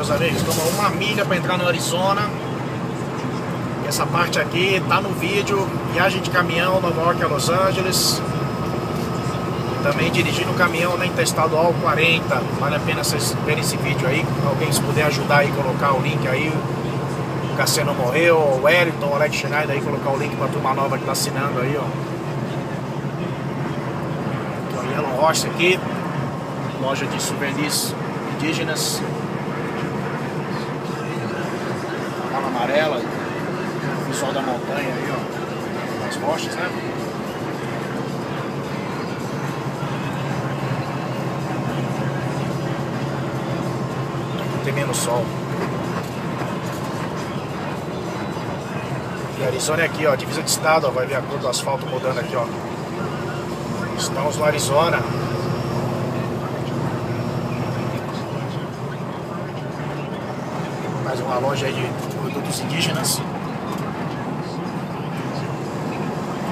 meus amigos. Toma uma milha para entrar no Arizona. Essa parte aqui tá no vídeo. Viagem de caminhão, Nova York a Los Angeles. Também dirigindo o caminhão na Interestadual 40. Vale a pena vocês verem esse vídeo aí. Alguém se puder ajudar aí, colocar o link aí. O Cassiano morreu, o Wellington, o Alex Schneider aí, colocar o link pra turma nova que tá assinando aí, ó. Yellow Horse aqui. Loja de souvenirs indígenas. Amarela. Visual da montanha aí, ó. As rochas, né? tem menos sol. E Arizona é aqui, ó, divisa de estado, ó, vai ver a cor do asfalto mudando aqui, ó. Estamos no Arizona. Mais uma loja aí de produtos indígenas.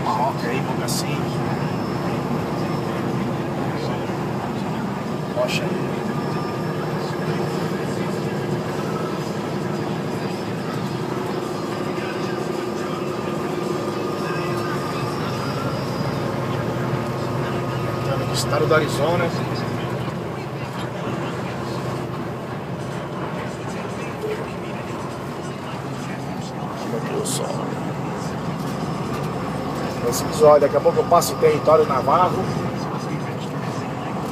Uma roca aí, mocassim. Rocha. Estado do Arizona. O sol. Esse episódio, daqui a pouco eu passo o território Navarro.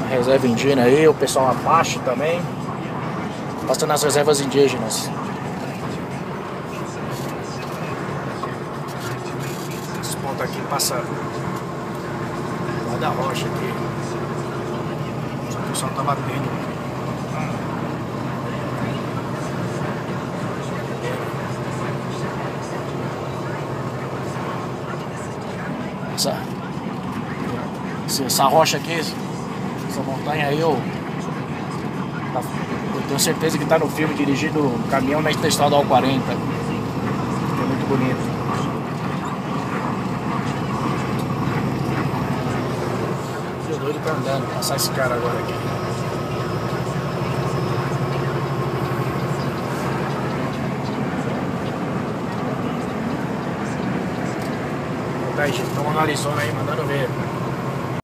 A reserva indígena aí, o pessoal Apache também. Passando nas reservas indígenas. Esse ponto aqui passa lá da rocha aqui. Só o pessoal tá batendo. Essa, essa rocha aqui, essa montanha aí, eu, tá, eu tenho certeza que tá no filme dirigindo o caminhão na Interestadual 40. É muito bonito. Tô doido pra andando, passar esse cara agora aqui. Estamos no Arizona aí, mandando ver.